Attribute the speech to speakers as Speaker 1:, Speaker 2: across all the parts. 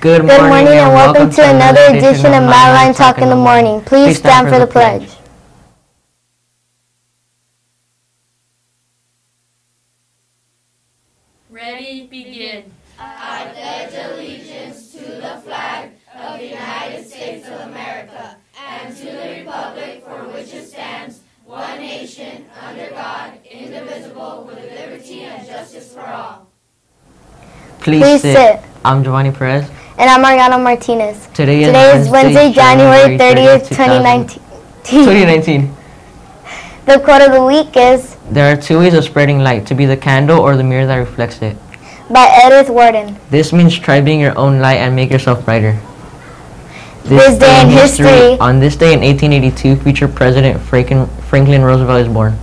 Speaker 1: Good Good morning and welcome to another edition of Madeline Talk in the Morning.
Speaker 2: Please stand for the pledge.
Speaker 3: Ready, begin. I pledge allegiance to the flag of the United States of America and to the republic for which it stands, one nation, under God, indivisible, with liberty and justice for all.
Speaker 1: Please, Please sit.
Speaker 2: sit.
Speaker 1: I'm Giovanni Perez.
Speaker 2: And I'm Mariano Martinez.
Speaker 1: Today is Today is Wednesday, January January 30th, 30th, 2019. 2019.
Speaker 2: The quote of the week is
Speaker 1: There are two ways of spreading light, to be the candle or the mirror that reflects it.
Speaker 2: by Edith Wharton.
Speaker 1: This means try being your own light and make yourself brighter.
Speaker 2: This day in history.
Speaker 1: On this day in 1882, future President Franklin, Franklin Roosevelt is born.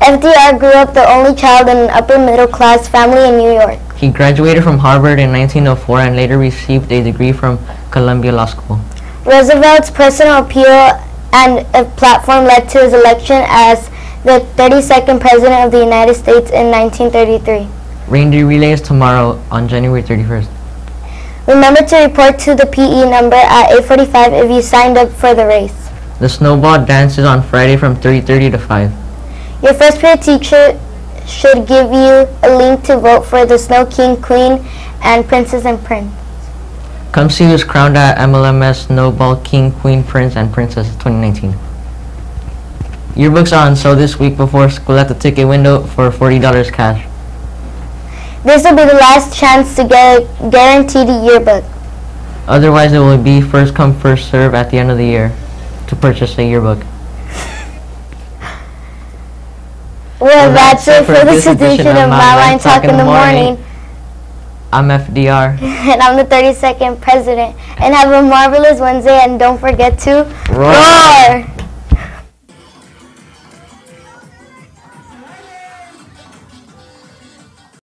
Speaker 2: FDR grew up the only child in an upper middle class family in New York.
Speaker 1: He graduated from Harvard in 1904 and later received a degree from Columbia Law School.
Speaker 2: Roosevelt's personal appeal and a platform led to his election as the 32nd President of the United States in 1933.
Speaker 1: Reindeer relay is tomorrow on January 31st.
Speaker 2: Remember to report to the PE number at 845 if you signed up for the race.
Speaker 1: The snowball dance is on Friday from 3.30 to 5.
Speaker 2: Your first period teacher should give you a link to vote for the Snow King, Queen, and Princess and Prince.
Speaker 1: Come see who's crowned at MLMS Snowball King, Queen, Prince, and Princess 2019. Yearbooks are on sale this week before school at the ticket window for $40 cash.
Speaker 2: This will be the last chance to get a guaranteed yearbook.
Speaker 1: Otherwise, it will be first come, first serve at the end of the year to purchase a yearbook.
Speaker 2: Well, that's it for this edition of My Line Talk in the Morning.
Speaker 1: I'm FDR.
Speaker 2: And I'm the 32nd President. And have a marvelous Wednesday and don't forget to Roar. roar.